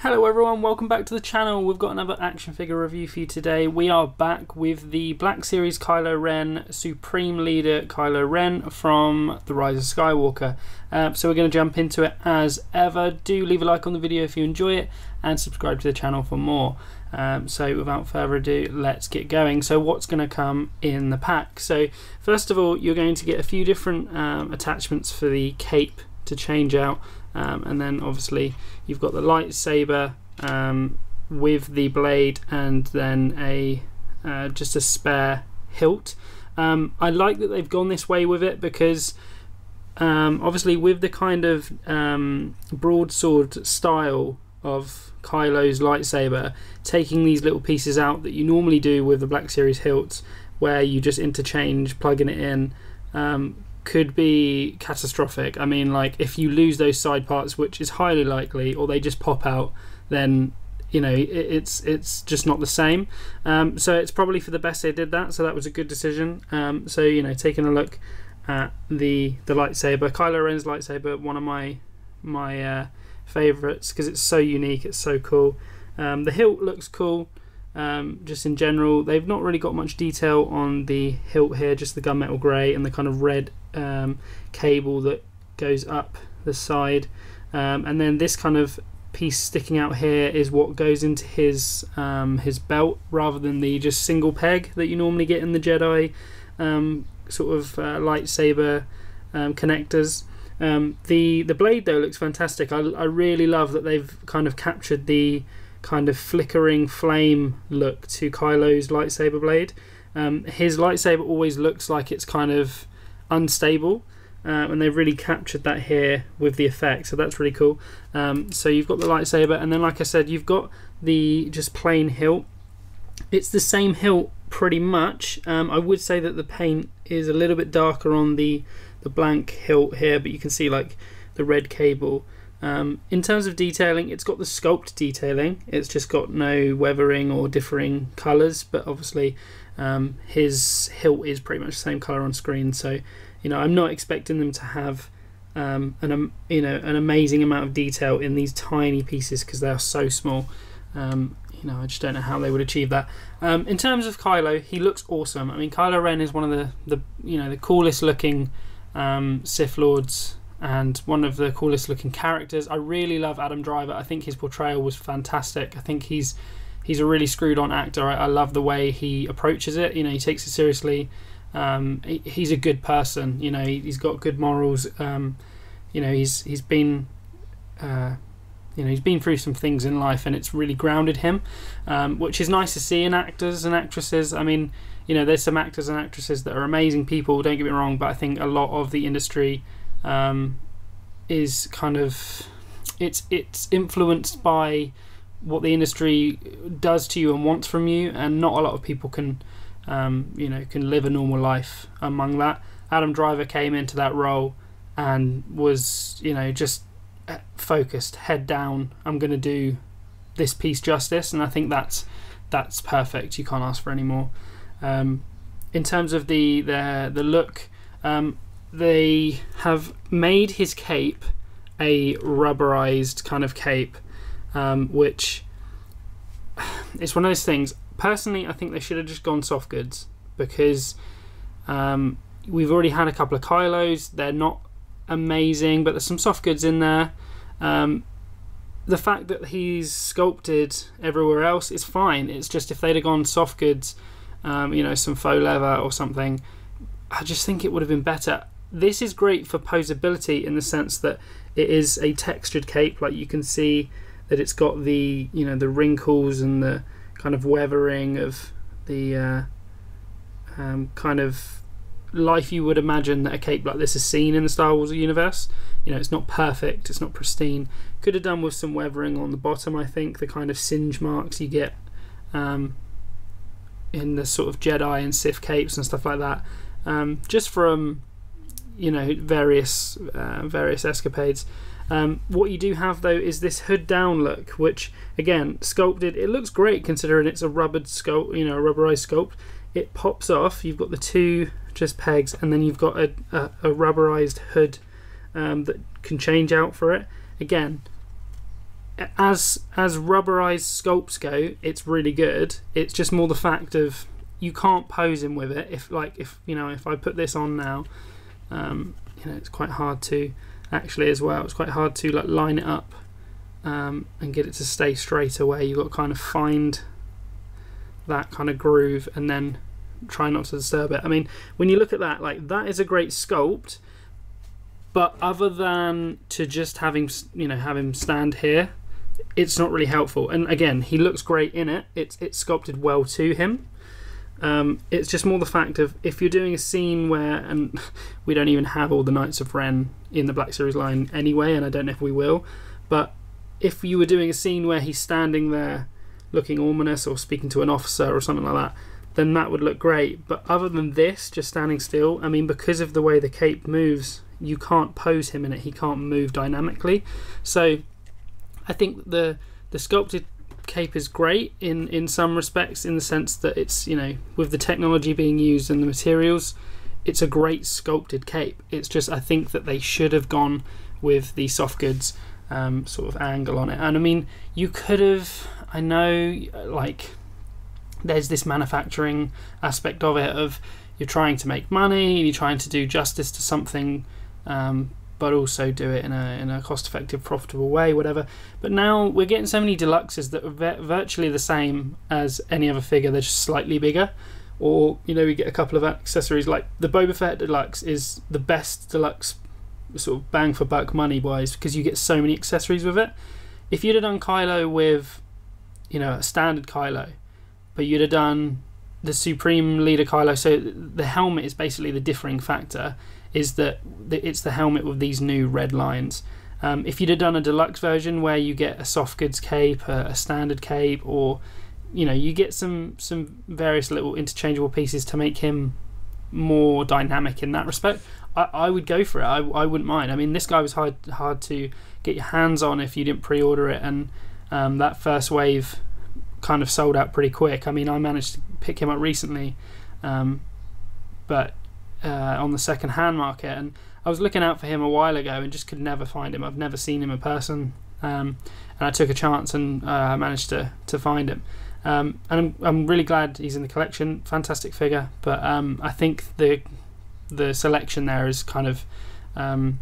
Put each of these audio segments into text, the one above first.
Hello everyone, welcome back to the channel. We've got another action figure review for you today. We are back with the Black Series Kylo Ren Supreme Leader Kylo Ren from The Rise of Skywalker. Uh, so we're going to jump into it as ever. Do leave a like on the video if you enjoy it and subscribe to the channel for more. Um, so without further ado, let's get going. So what's going to come in the pack? So first of all, you're going to get a few different um, attachments for the cape to change out. Um, and then obviously you've got the lightsaber um, with the blade and then a uh, just a spare hilt. Um, I like that they've gone this way with it because um, obviously with the kind of um, broadsword style of Kylo's lightsaber, taking these little pieces out that you normally do with the Black Series hilts, where you just interchange plugging it in, um, could be catastrophic. I mean, like if you lose those side parts, which is highly likely, or they just pop out, then you know it, it's it's just not the same. Um, so it's probably for the best they did that. So that was a good decision. Um, so you know, taking a look at the the lightsaber, Kylo Ren's lightsaber, one of my my uh, favorites because it's so unique. It's so cool. Um, the hilt looks cool. Um, just in general, they've not really got much detail on the hilt here, just the gunmetal grey and the kind of red um, cable that goes up the side. Um, and then this kind of piece sticking out here is what goes into his um, his belt rather than the just single peg that you normally get in the Jedi um, sort of uh, lightsaber um, connectors. The the blade though looks fantastic. I, I really love that they've kind of captured the kind of flickering flame look to Kylo's lightsaber blade. Um, his lightsaber always looks like it's kind of unstable, uh, and they've really captured that here with the effect. So that's really cool. Um, so you've got the lightsaber, and then like I said, you've got the just plain hilt. It's the same hilt pretty much. Um, I would say that the paint is a little bit darker on the the blank hilt here, but you can see like the red cable. Um, in terms of detailing, it's got the sculpt detailing. It's just got no weathering or differing colours, but obviously um, his hilt is pretty much the same colour on screen. So, you know, I'm not expecting them to have um, an um, you know an amazing amount of detail in these tiny pieces because they are so small. Um, you know, I just don't know how they would achieve that. Um, in terms of Kylo, he looks awesome. I mean, Kylo Ren is one of the, the you know the coolest looking um, Sith Lords and one of the coolest looking characters. I really love Adam Driver. I think his portrayal was fantastic. I think he's he's a really screwed on actor. I, I love the way he approaches it. You know, he takes it seriously. Um, he, he's a good person. You know, he, has got good morals. Um, you know, he's he's been. Uh, you know, he's been through some things in life, and it's really grounded him, um, which is nice to see in actors and actresses. I mean, you know, there's some actors and actresses that are amazing people. Don't get me wrong, but I think a lot of the industry um, is kind of it's it's influenced by what the industry does to you and wants from you, and not a lot of people can, um, you know, can live a normal life among that. Adam Driver came into that role and was, you know, just uh, focused, head down. I'm going to do this piece justice, and I think that's that's perfect. You can't ask for any more. Um, in terms of the the the look, um, they have made his cape a rubberized kind of cape, um, which it's one of those things. Personally, I think they should have just gone soft goods because um, we've already had a couple of Kylos. They're not amazing, but there's some soft goods in there. Um, the fact that he's sculpted everywhere else is fine. It's just if they'd have gone soft goods, um, you know, some faux leather or something, I just think it would have been better this is great for posability in the sense that it is a textured cape. Like you can see that it's got the you know the wrinkles and the kind of weathering of the uh, um, kind of life you would imagine that a cape like this is seen in the Star Wars universe. You know, it's not perfect, it's not pristine. Could have done with some weathering on the bottom. I think the kind of singe marks you get um, in the sort of Jedi and Sith capes and stuff like that. Um, just from you know various uh, various escapades. Um, what you do have though is this hood down look, which again sculpted. It looks great considering it's a rubbered sculpt, you know, rubberized sculpt. It pops off. You've got the two just pegs, and then you've got a, a, a rubberized hood um, that can change out for it. Again, as as rubberized sculpts go, it's really good. It's just more the fact of you can't pose him with it. If like if you know if I put this on now, um, you know it's quite hard to actually as well. It's quite hard to like line it up um, and get it to stay straight away. You've got to kind of find that kind of groove and then try not to disturb it. I mean, when you look at that, like that is a great sculpt, but other than to just having you know have him stand here, it's not really helpful. And again, he looks great in it. It's it's sculpted well to him. Um, it's just more the fact of if you're doing a scene where, and we don't even have all the Knights of Ren in the Black Series line anyway, and I don't know if we will, but if you were doing a scene where he's standing there looking ominous or speaking to an officer or something like that, then that would look great. But other than this, just standing still, I mean, because of the way the cape moves, you can't pose him in it. He can't move dynamically. So I think the the sculpted cape is great in in some respects, in the sense that it's you know with the technology being used and the materials, it's a great sculpted cape. It's just I think that they should have gone with the soft goods um, sort of angle on it. And I mean, you could have. I know, like, there's this manufacturing aspect of it of you're trying to make money, and you're trying to do justice to something, um, but also do it in a in a cost-effective, profitable way, whatever. But now we're getting so many deluxes that are virtually the same as any other figure. They're just slightly bigger. Or you know, we get a couple of accessories like the Boba Fett Deluxe is the best deluxe sort of bang for buck money wise because you get so many accessories with it. If you'd have done Kylo with, you know, a standard Kylo, but you'd have done the Supreme Leader Kylo, so the helmet is basically the differing factor, is that it's the helmet with these new red lines. Um, if you'd have done a deluxe version where you get a soft goods cape, a, a standard cape, or you know, you get some some various little interchangeable pieces to make him more dynamic in that respect. I, I would go for it. I, I wouldn't mind. I mean, this guy was hard hard to get your hands on if you didn't pre-order it, and um, that first wave kind of sold out pretty quick. I mean, I managed to pick him up recently, um, but uh, on the second-hand market, and I was looking out for him a while ago and just could never find him. I've never seen him in person, um, and I took a chance and uh, managed to to find him. Um, and I'm, I'm really glad he's in the collection. Fantastic figure, but um, I think the the selection there is kind of um,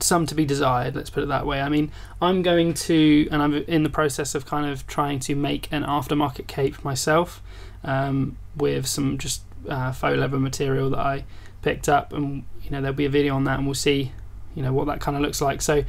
some to be desired. Let's put it that way. I mean, I'm going to, and I'm in the process of kind of trying to make an aftermarket cape myself um, with some just uh, faux leather material that I picked up, and you know there'll be a video on that, and we'll see, you know, what that kind of looks like. So.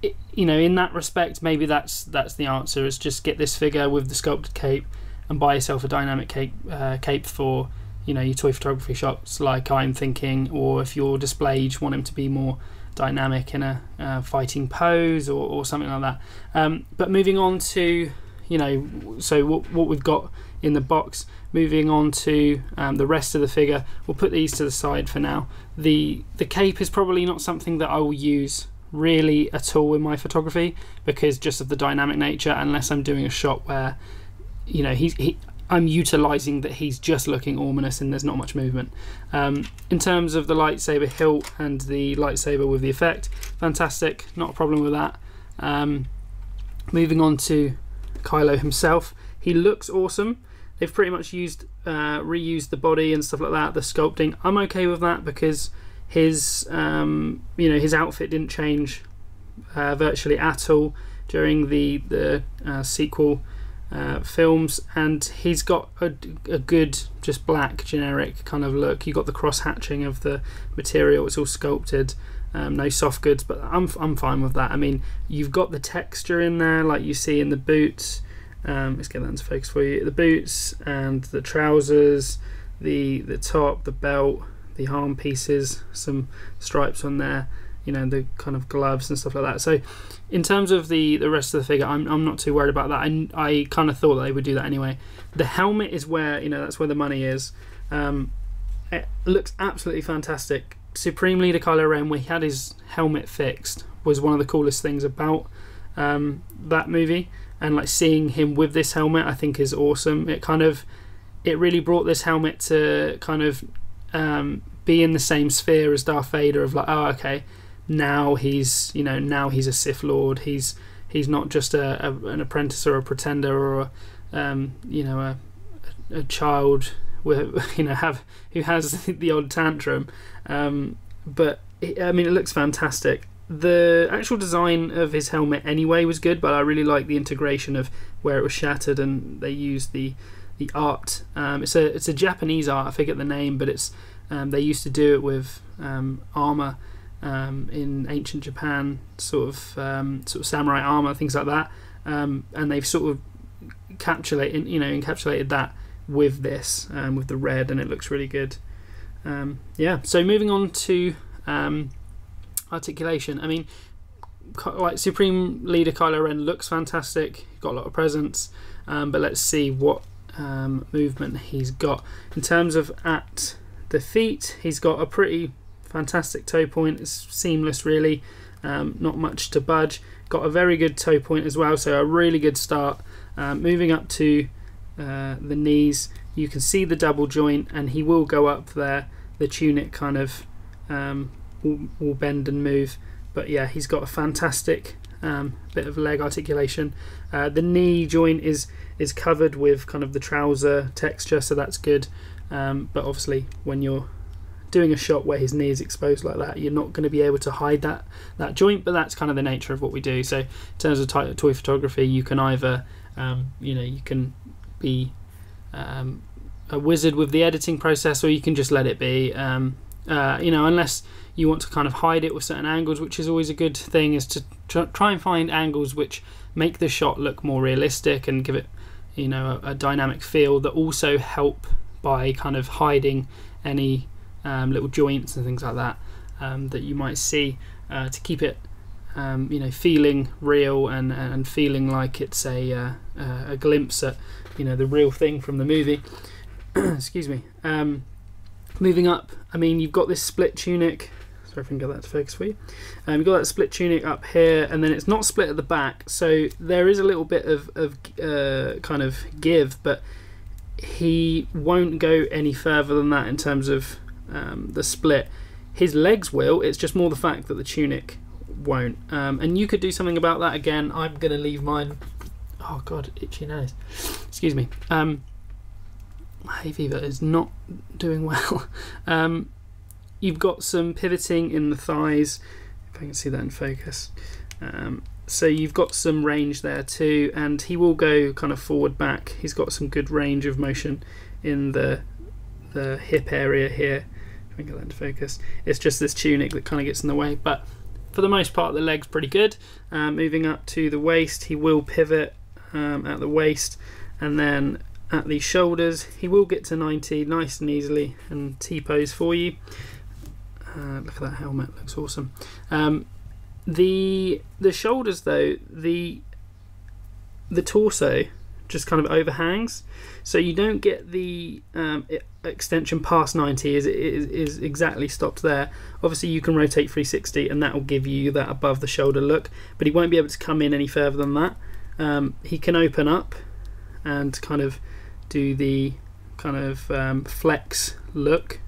It, you know, in that respect, maybe that's that's the answer. Is just get this figure with the sculpted cape, and buy yourself a dynamic cape uh, cape for you know your toy photography shots like I'm thinking, or if your display you want him to be more dynamic in a uh, fighting pose or, or something like that. Um, but moving on to you know, so what, what we've got in the box. Moving on to um, the rest of the figure, we'll put these to the side for now. The the cape is probably not something that I will use really at all in my photography because just of the dynamic nature. Unless I'm doing a shot where you know he's he I'm utilizing that he's just looking ominous and there's not much movement. Um, in terms of the lightsaber hilt and the lightsaber with the effect, fantastic, not a problem with that. Um, moving on to Kylo himself, he looks awesome. They've pretty much used uh, reused the body and stuff like that. The sculpting, I'm okay with that because his um, you know his outfit didn't change uh, virtually at all during the the uh, sequel uh, films, and he's got a, a good, just black, generic kind of look. You got the cross hatching of the material; it's all sculpted. Um, no soft goods, but I'm I'm fine with that. I mean, you've got the texture in there, like you see in the boots. Um, let's get that into focus for you. The boots and the trousers, the the top, the belt, the arm pieces, some stripes on there you know the kind of gloves and stuff like that. So in terms of the the rest of the figure, I'm I'm not too worried about that. I I kind of thought they would do that anyway. The helmet is where you know that's where the money is. Um, it looks absolutely fantastic. Supreme Leader Kylo Ren, where he had his helmet fixed, was one of the coolest things about um, that movie. And like seeing him with this helmet, I think is awesome. It kind of it really brought this helmet to kind of um, be in the same sphere as Darth Vader of like, oh okay, now he's you know now he's a Sith Lord. He's he's not just a, a an apprentice or a pretender or a, um, you know a, a child with you know have who has the odd tantrum. Um, but it, I mean, it looks fantastic. The actual design of his helmet anyway was good, but I really like the integration of where it was shattered and they used the the art. Um, it's a it's a Japanese art. I forget the name, but it's um, they used to do it with um, armor um, in ancient Japan, sort of um, sort of samurai armor, things like that. Um, and they've sort of encapsulated you know encapsulated that with this with the red, and it looks really good. yeah. So moving on to articulation. I mean, like Supreme Leader Kylo Ren looks fantastic. Got a lot of presence, um, but let's see what um, movement he's got in terms of at the feet. He's got a pretty fantastic toe point. It's seamless, really. Um, not much to budge. Got a very good toe point as well, so a really good start. Um, moving up to uh, the knees, you can see the double joint, and he will go up there. The tunic kind of um, will, will bend and move. But yeah, he's got a fantastic um, bit of leg articulation. Uh, the knee joint is is covered with kind of the trouser texture, so that's good. Um, but obviously, when you're doing a shot where his knee is exposed like that, you're not going to be able to hide that that joint. But that's kind of the nature of what we do. So in terms of toy photography, you can either um, you know you can be um, a wizard with the editing process, or you can just let it be. Um, uh, you know, unless you want to kind of hide it with certain angles, which is always a good thing, is to try and find angles which make the shot look more realistic and give it, you know, a, a dynamic feel that also help by kind of hiding any um, little joints and things like that um, that you might see uh, to keep it, um, you know, feeling real and and feeling like it's a uh, a glimpse at you know the real thing from the movie. Excuse me. Moving up, I mean, you've got this split tunic Sorry if I can get that to focus for you. Um, you've got that split tunic up here, and then it's not split at the back, so there is a little bit of, of uh, kind of give, but he won't go any further than that in terms of um, the split. His legs will, it's just more the fact that the tunic won't. Um, and you could do something about that again. I'm going to leave mine. Oh, God, itchy nose. Excuse me. Um, hay fever is not doing well. Um, you've got some pivoting in the thighs, if I can see that in focus. Um, so you've got some range there too, and he will go kind of forward back. He's got some good range of motion in the the hip area here. If I can get that into focus. It's just this tunic that kind of gets in the way, but for the most part, the leg's pretty good. Um, moving up to the waist, he will pivot um, at the waist, and then at the shoulders, he will get to 90 nice and easily and T-pose for you. Uh, look at that helmet, looks awesome. Um, the the shoulders though, the the torso just kind of overhangs, so you don't get the um, extension past 90 is, is is exactly stopped there. Obviously, you can rotate 360, and that will give you that above the shoulder look, but he won't be able to come in any further than that. Um, he can open up and kind of do the kind of um, flex look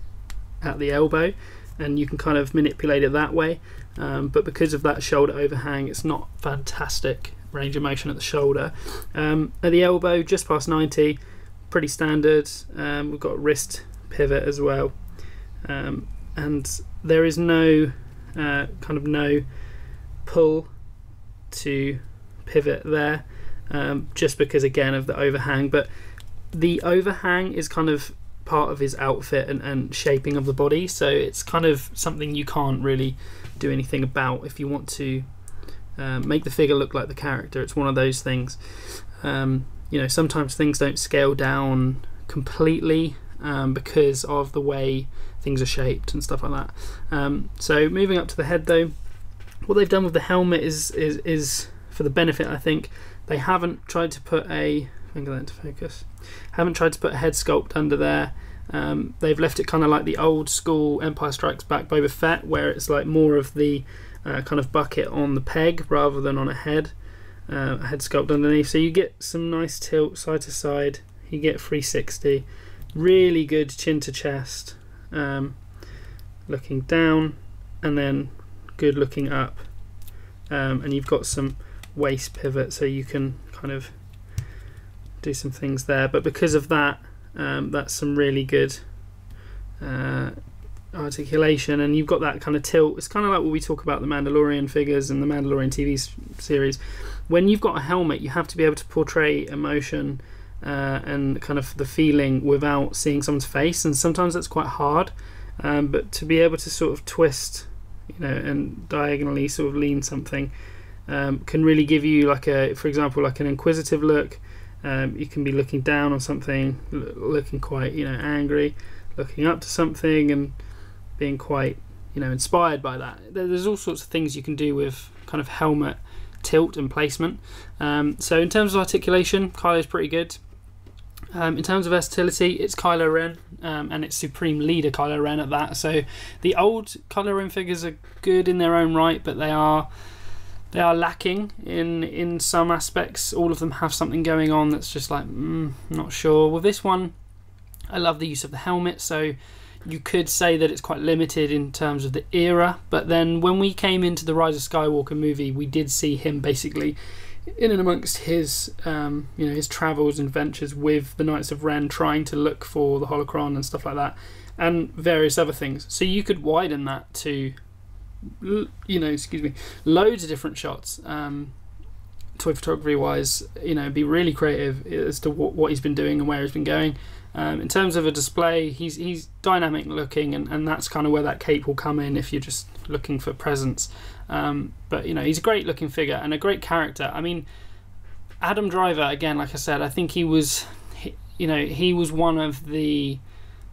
at the elbow and you can kind of manipulate it that way. Um, but because of that shoulder overhang, it's not fantastic range of motion at the shoulder. Um, at the elbow, just past 90, pretty standard. Um, we've got wrist pivot as well, um, and there is no uh, kind of no pull to pivot there, um, just because again of the overhang. But the overhang is kind of part of his outfit and, and shaping of the body. So it's kind of something you can't really do anything about if you want to um, make the figure look like the character. It's one of those things. Um, you know, sometimes things don't scale down completely um, because of the way things are shaped and stuff like that. Um, so moving up to the head, though, what they've done with the helmet is is is for the benefit. I think they haven't tried to put a finger that into focus. Haven't tried to put a head sculpt under there. Um, they've left it kind of like the old school Empire Strikes Back Boba Fett, where it's like more of the uh, kind of bucket on the peg rather than on a head, uh, a head sculpt underneath. So you get some nice tilt side to side. You get 360, really good chin to chest, um, looking down, and then good looking up. Um, and you've got some waist pivot, so you can kind of do some things there. But because of that, um, that's some really good uh, articulation, and you've got that kind of tilt. It's kind of like what we talk about the Mandalorian figures and the Mandalorian TV series. When you've got a helmet, you have to be able to portray emotion uh, and kind of the feeling without seeing someone's face, and sometimes that's quite hard. Um, but to be able to sort of twist, you know, and diagonally sort of lean something um, can really give you like a, for example, like an inquisitive look. Um, you can be looking down on something, looking quite, you know, angry, looking up to something, and being quite, you know, inspired by that. There's all sorts of things you can do with kind of helmet tilt and placement. Um, so in terms of articulation, Kylo's pretty good. Um, in terms of versatility, it's Kylo Ren, um, and it's Supreme Leader Kylo Ren at that. So the old Kylo Ren figures are good in their own right, but they are they are lacking in in some aspects. All of them have something going on that's just like mm, not sure. With this one, I love the use of the helmet. So you could say that it's quite limited in terms of the era, but then when we came into the Rise of Skywalker movie, we did see him basically in and amongst his um, you know his travels and ventures with the Knights of Ren, trying to look for the holocron and stuff like that, and various other things. So you could widen that to you know excuse me loads of different shots. Um, toy photography wise, you know, be really creative as to what, what he's been doing and where he's been going. Um, in terms of a display, he's he's dynamic looking, and, and that's kind of where that cape will come in if you're just looking for presence. Um, but you know, he's a great looking figure and a great character. I mean, Adam Driver again, like I said, I think he was, he, you know, he was one of the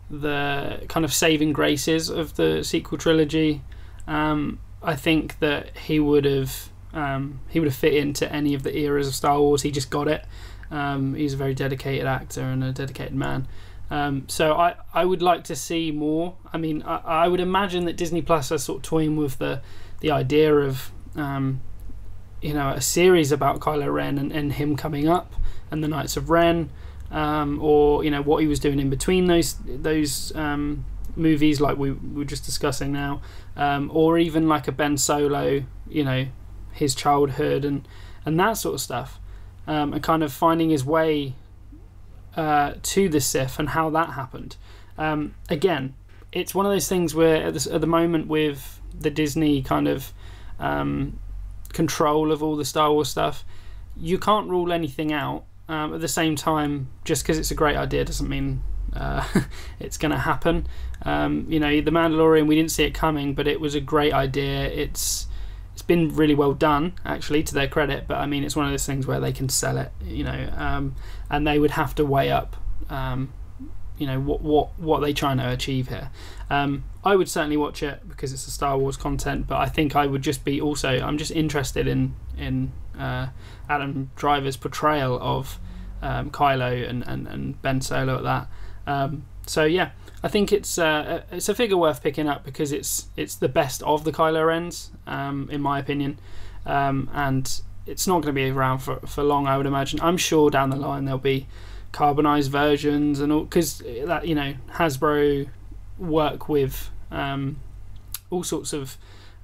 the kind of saving graces of the sequel trilogy. Um, I think that he would have um, he would have fit into any of the eras of Star Wars. He just got it. Um, he's a very dedicated actor and a dedicated man. Um, so I, I would like to see more. I mean, I, I would imagine that Disney Plus are sort of toying with the the idea of um, you know a series about Kylo Ren and, and him coming up and the Knights of Ren, um, or you know what he was doing in between those those um, movies like we, we, were just discussing now, um, or even like a Ben Solo, you know, his childhood and and that sort of stuff, um, and kind of finding his way uh, to the Sith and how that happened. Um, again, it's one of those things where at, this, at the moment with the Disney kind of um, control of all the Star Wars stuff, you can't rule anything out. Um, at the same time, just because it's a great idea doesn't mean uh, it's going to happen. Um, you know, The Mandalorian, we didn't see it coming, but it was a great idea. It's it's been really well done, actually, to their credit. But I mean, it's one of those things where they can sell it, you know, um, and they would have to weigh up, um, you know, what what what they trying to achieve here. Um, I would certainly watch it because it's a Star Wars content, but I think I would just be also I'm just interested in in uh, Adam Driver's portrayal of um, Kylo and, and, and Ben Solo at that. Um, so yeah, I think it's uh, it's a figure worth picking up because it's it's the best of the Kylo Rens um, in my opinion, um, and it's not going to be around for, for long. I would imagine. I'm sure down the line there'll be carbonized versions and all because that you know Hasbro work with um, all sorts of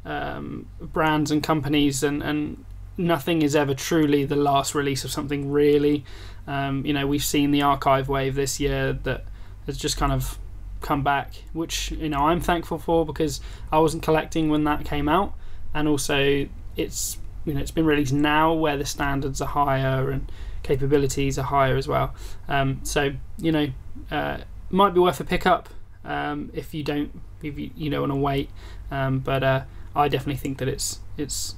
um, brands and companies, and, and nothing is ever truly the last release of something. Really, um, you know, we've seen the archive wave this year that has just kind of come back, which you know I'm thankful for because I wasn't collecting when that came out, and also it's you know it's been released now where the standards are higher and capabilities are higher as well. Um, so you know, uh, might be worth a pickup um, if you don't if you, you don't want to wait. Um, but uh, I definitely think that it's it's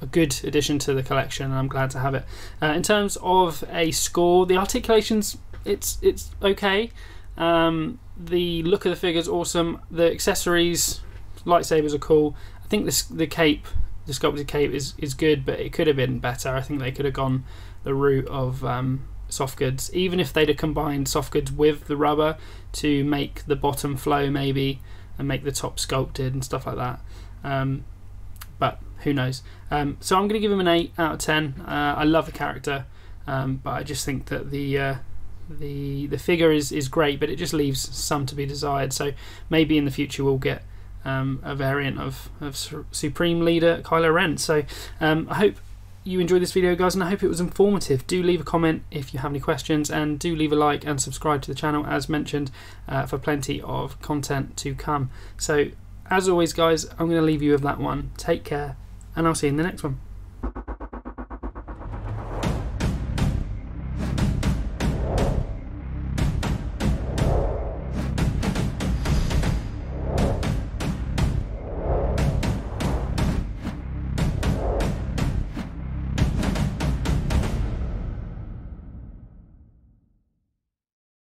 a good addition to the collection, and I'm glad to have it. Uh, in terms of a score, the articulations it's it's okay. Um, the look of the figure's awesome. The accessories, lightsabers are cool. I think this the cape, the sculpted cape is is good, but it could have been better. I think they could have gone the route of um, soft goods, even if they'd have combined soft goods with the rubber to make the bottom flow maybe and make the top sculpted and stuff like that. Um, but who knows? Um, so I'm going to give him an eight out of ten. Uh, I love the character, um, but I just think that the uh, the the figure is is great, but it just leaves some to be desired. So maybe in the future we'll get um, a variant of, of Supreme Leader Kylo Ren. So um, I hope you enjoyed this video, guys, and I hope it was informative. Do leave a comment if you have any questions, and do leave a like and subscribe to the channel, as mentioned, uh, for plenty of content to come. So, as always, guys, I'm going to leave you with that one. Take care, and I'll see you in the next one.